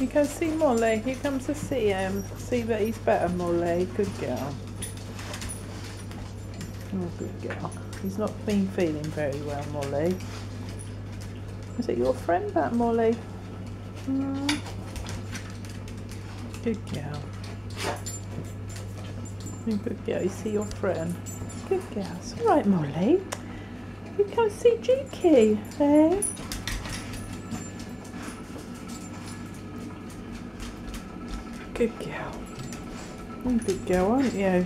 You go see Molly. You come to see him. See that he's better, Molly. Good girl. Oh, good girl. He's not been feeling very well, Molly. Is it your friend, that Molly? Mm. Good girl. Good girl. You see your friend. Good girl. It's all right, Molly. You come see Juki, eh? Good girl. A good girl, aren't you?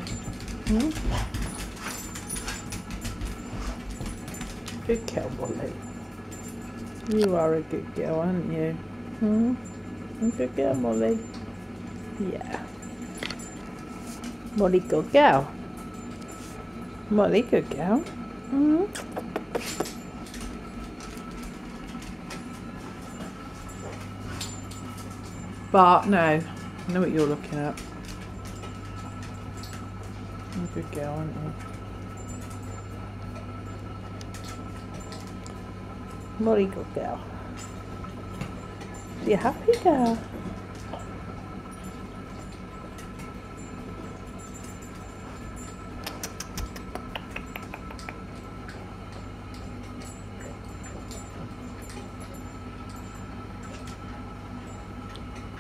Hmm? Good girl, Molly. You are a good girl, aren't you? Hmm? Good girl, Molly. Yeah. Molly, good girl. Molly, good girl. Hmm? Bart, no. I know what you're looking at. You're a good girl, aren't you? Molly, good girl. You're happy girl?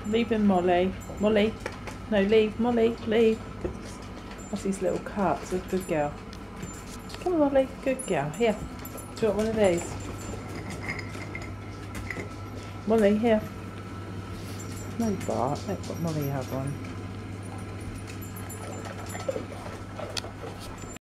Leave him, Molly. Molly. No, leave. Molly, leave. That's his little cut. It's a good girl. Come on, Molly. Good girl. Here. Do you want one of these? Molly, here. No, Bart. Let Molly have one.